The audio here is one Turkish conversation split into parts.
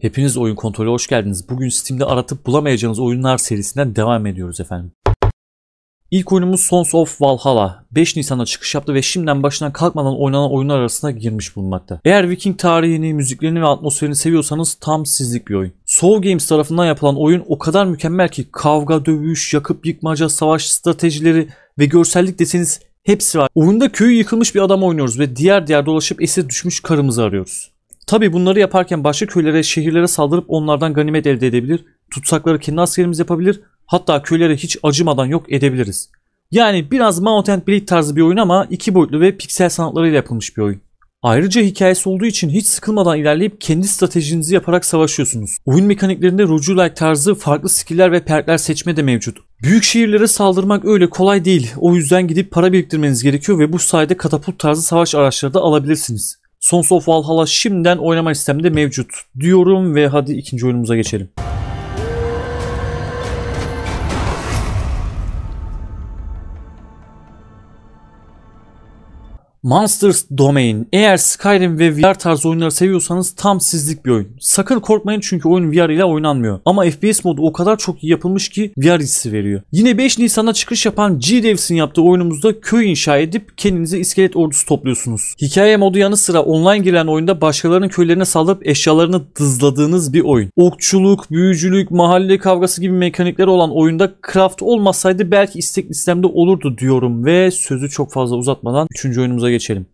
Hepiniz oyun kontrolü hoş geldiniz. Bugün Steam'de aratıp bulamayacağınız oyunlar serisinden devam ediyoruz efendim. İlk oyunumuz Sons of Valhalla. 5 Nisan'da çıkış yaptı ve şimdiden başından kalkmadan oynanan oyunlar arasına girmiş bulunmakta. Eğer Viking tarihini, müziklerini ve atmosferini seviyorsanız tam sizlik bir oyun. Soul Games tarafından yapılan oyun o kadar mükemmel ki kavga, dövüş, yakıp yıkmaca, savaş stratejileri ve görsellik deseniz hepsi var. Oyunda köyü yıkılmış bir adam oynuyoruz ve diğer diğer dolaşıp esir düşmüş karımızı arıyoruz. Tabi bunları yaparken başka köylere, şehirlere saldırıp onlardan ganimet elde edebilir, tutsakları kendi askerimiz yapabilir, hatta köylere hiç acımadan yok edebiliriz. Yani biraz Mount and Blade tarzı bir oyun ama iki boyutlu ve piksel sanatlarıyla yapılmış bir oyun. Ayrıca hikayesi olduğu için hiç sıkılmadan ilerleyip kendi stratejinizi yaparak savaşıyorsunuz. Oyun mekaniklerinde roguelike tarzı farklı skiller ve perkler seçme de mevcut. Büyük şehirlere saldırmak öyle kolay değil. O yüzden gidip para biriktirmeniz gerekiyor ve bu sayede katapult tarzı savaş araçları da alabilirsiniz. Sons of Valhalla şimdiden oynama sisteminde mevcut diyorum ve hadi ikinci oyunumuza geçelim. Monsters Domain. Eğer Skyrim ve VR tarzı oyunları seviyorsanız tam sizlik bir oyun. Sakın korkmayın çünkü oyun VR ile oynanmıyor. Ama FPS modu o kadar çok iyi yapılmış ki VR hissi veriyor. Yine 5 Nisan'da çıkış yapan G-Devs'in yaptığı oyunumuzda köy inşa edip kendinize iskelet ordusu topluyorsunuz. Hikaye modu yanı sıra online giren oyunda başkalarının köylerine saldırıp eşyalarını dızladığınız bir oyun. Okçuluk, büyücülük, mahalle kavgası gibi mekanikleri olan oyunda craft olmasaydı belki istek listemde olurdu diyorum ve sözü çok fazla uzatmadan 3. oyunumuza geçelim.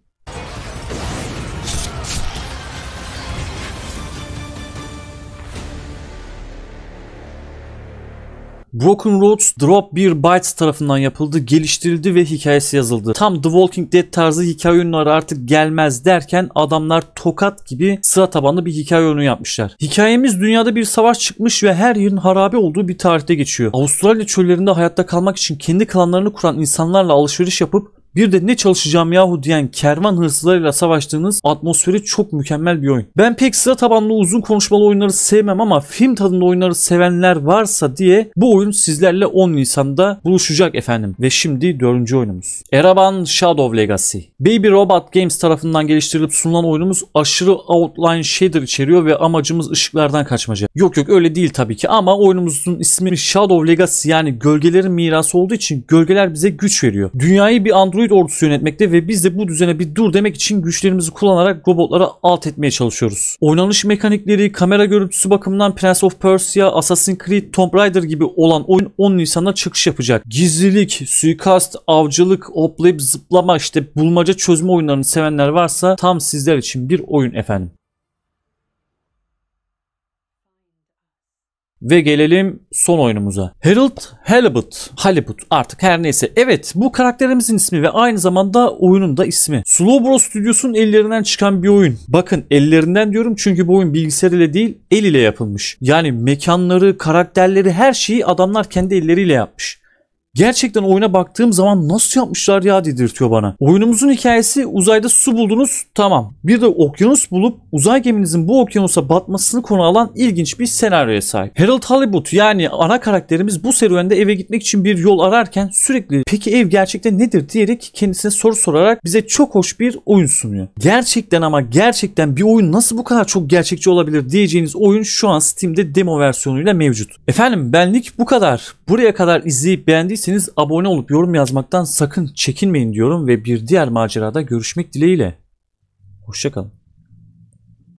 Broken Roads Drop 1 Bytes tarafından yapıldı, geliştirildi ve hikayesi yazıldı. Tam The Walking Dead tarzı hikaye oyunları artık gelmez derken adamlar tokat gibi sıra tabanlı bir hikaye oyunu yapmışlar. Hikayemiz dünyada bir savaş çıkmış ve her yerin harabe olduğu bir tarihte geçiyor. Avustralya çöllerinde hayatta kalmak için kendi klanlarını kuran insanlarla alışveriş yapıp bir de ne çalışacağım yahu diyen kervan hırsızlarıyla savaştığınız atmosferi çok mükemmel bir oyun. Ben pek sıra tabanlı uzun konuşmalı oyunları sevmem ama film tadında oyunları sevenler varsa diye bu oyun sizlerle 10 Nisan'da buluşacak efendim. Ve şimdi dördüncü oyunumuz. Eraban Shadow Legacy. Baby Robot Games tarafından geliştirilip sunulan oyunumuz aşırı outline shader içeriyor ve amacımız ışıklardan kaçmaca. Yok yok öyle değil tabii ki ama oyunumuzun ismi Shadow Legacy yani gölgelerin mirası olduğu için gölgeler bize güç veriyor. Dünyayı bir Android Android ordusu yönetmekte ve biz de bu düzene bir dur demek için güçlerimizi kullanarak robotlara alt etmeye çalışıyoruz. Oynanış mekanikleri, kamera görüntüsü bakımından Prince of Persia, Assassin's Creed, Tomb Raider gibi olan oyun 10 Nisan'da çıkış yapacak. Gizlilik, suikast, avcılık, hoplayıp zıplama işte bulmaca çözme oyunlarını sevenler varsa tam sizler için bir oyun efendim. Ve gelelim son oyunumuza. Harold Halibut. Halibut artık her neyse. Evet bu karakterimizin ismi ve aynı zamanda oyunun da ismi. Slow Bros Studios'un ellerinden çıkan bir oyun. Bakın ellerinden diyorum çünkü bu oyun bilgisayar ile değil el ile yapılmış. Yani mekanları, karakterleri her şeyi adamlar kendi elleriyle yapmış. Gerçekten oyuna baktığım zaman nasıl yapmışlar ya dedirtiyor bana. Oyunumuzun hikayesi uzayda su buldunuz tamam. Bir de okyanus bulup uzay geminizin bu okyanusa batmasını konu alan ilginç bir senaryoya sahip. Harold Hollywood yani ana karakterimiz bu serüvende eve gitmek için bir yol ararken sürekli peki ev gerçekten nedir diyerek kendisine soru sorarak bize çok hoş bir oyun sunuyor. Gerçekten ama gerçekten bir oyun nasıl bu kadar çok gerçekçi olabilir diyeceğiniz oyun şu an Steam'de demo versiyonuyla mevcut. Efendim benlik bu kadar. Buraya kadar izleyip beğendiyseniz abone olup yorum yazmaktan sakın çekinmeyin diyorum ve bir diğer macerada görüşmek dileğiyle. Hoşçakalın.